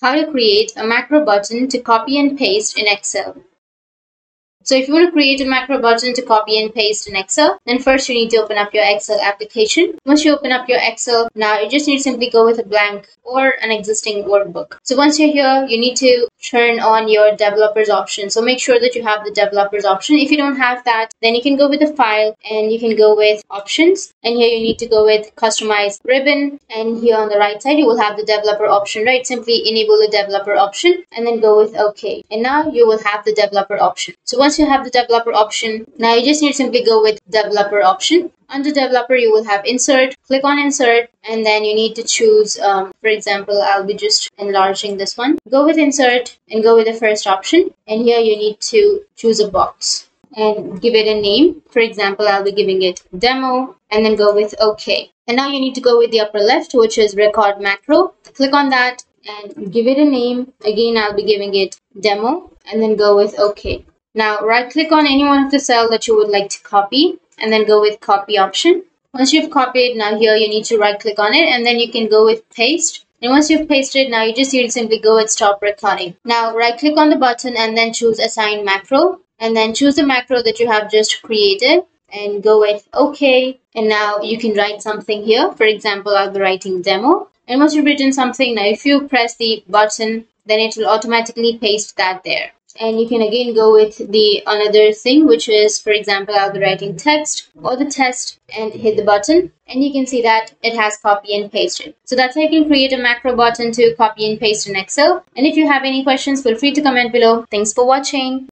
how to create a macro button to copy and paste in Excel. So if you want to create a macro button to copy and paste in Excel, then first you need to open up your Excel application. Once you open up your Excel, now you just need to simply go with a blank or an existing workbook. So once you're here, you need to turn on your developers option. So make sure that you have the developers option. If you don't have that, then you can go with the file and you can go with options. And here you need to go with customize ribbon. And here on the right side, you will have the developer option, right? Simply enable the developer option and then go with OK. And now you will have the developer option. So once you have the developer option, now you just need to simply go with developer option. Under developer, you will have insert, click on insert, and then you need to choose, um, for example, I'll be just enlarging this one. Go with insert and go with the first option. And here you need to choose a box and give it a name. For example, I'll be giving it demo and then go with OK. And now you need to go with the upper left, which is record macro. Click on that and give it a name. Again, I'll be giving it demo and then go with OK. Now right click on any one of the cell that you would like to copy and then go with copy option. Once you've copied, now here you need to right click on it and then you can go with paste. And once you've pasted, now you just need to simply go with stop recording. Now right click on the button and then choose assign macro and then choose the macro that you have just created and go with OK. And now you can write something here. For example, I'll be writing demo. And once you've written something, now if you press the button, then it will automatically paste that there and you can again go with the another thing which is for example I'll be writing text or the test and hit the button and you can see that it has copy and pasted. So that's how you can create a macro button to copy and paste in Excel. And if you have any questions, feel free to comment below. Thanks for watching.